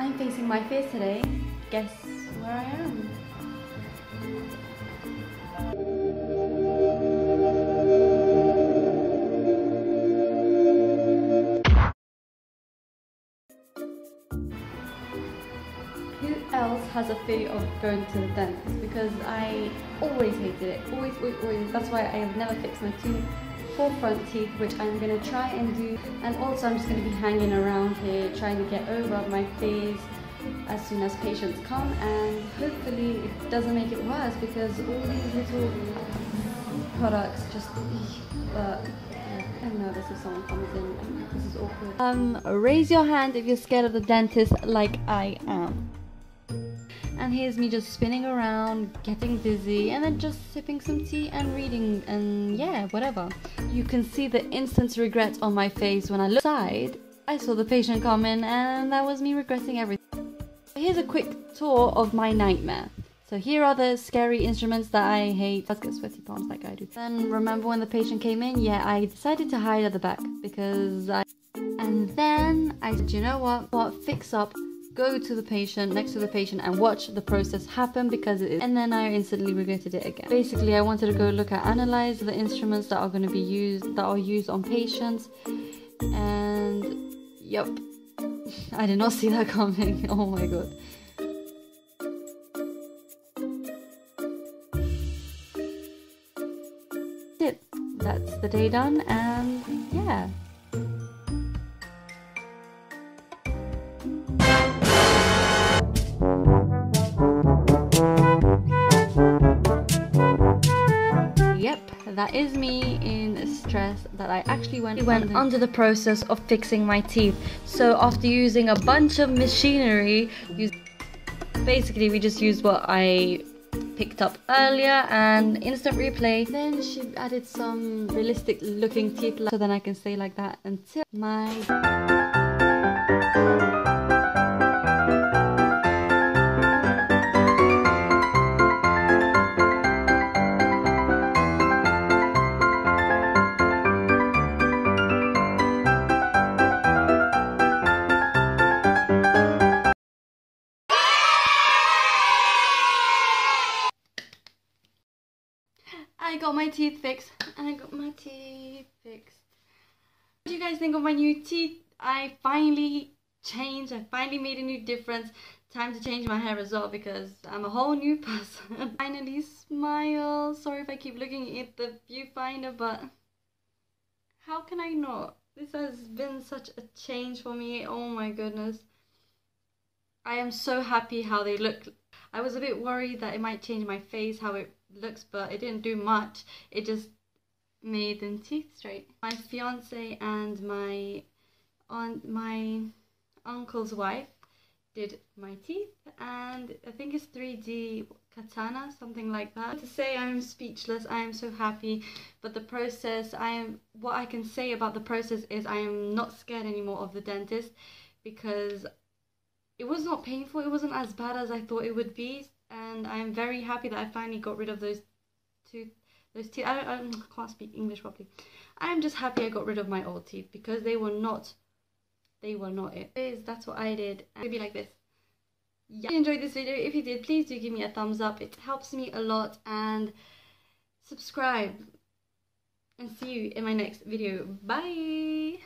I'm facing my face today. Guess where I am? Who else has a fear of going to the dentist? Because I always hated it. Always, always, always. That's why I have never fixed my two four front teeth, which I'm gonna try and do. And also I'm just gonna be hanging around here, trying to get over my phase as soon as patients come and hopefully it doesn't make it worse because all these little products just but I'm nervous if someone comes in this is awkward. Um raise your hand if you're scared of the dentist like I am. And here's me just spinning around, getting dizzy, and then just sipping some tea and reading, and yeah, whatever. You can see the instant regret on my face when I looked aside. I saw the patient come in, and that was me regretting everything. Here's a quick tour of my nightmare. So here are the scary instruments that I hate. Let's get sweaty palms like I do. Then remember when the patient came in? Yeah, I decided to hide at the back because I... And then I said, you know what? What? Fix up go to the patient next to the patient and watch the process happen because it is. And then I instantly regretted it again. Basically I wanted to go look at analyze the instruments that are going to be used that are used on patients and yep I did not see that coming. Oh my god. That's the day done and yeah that is me in stress that I actually went, went under. under the process of fixing my teeth. So after using a bunch of machinery, basically we just used what I picked up earlier and instant replay. Then she added some realistic looking teeth so then I can stay like that until my... I got my teeth fixed. And I got my teeth fixed. What do you guys think of my new teeth? I finally changed. I finally made a new difference. Time to change my hair as well because I'm a whole new person. finally smile. Sorry if I keep looking at the viewfinder, but how can I not? This has been such a change for me. Oh my goodness. I am so happy how they look. I was a bit worried that it might change my face, how it looks but it didn't do much. It just made them teeth straight. My fiance and my aunt my uncle's wife did my teeth and i think it's 3d katana something like that. To say i'm speechless i am so happy but the process i am what i can say about the process is i am not scared anymore of the dentist because it was not painful it wasn't as bad as i thought it would be and I'm very happy that I finally got rid of those two those teeth. I, I can't speak English properly. I'm just happy I got rid of my old teeth because they were not they were not it. That's what I did. And it'd be like this. Yeah. If you enjoyed this video, if you did, please do give me a thumbs up. It helps me a lot and subscribe. And see you in my next video. Bye!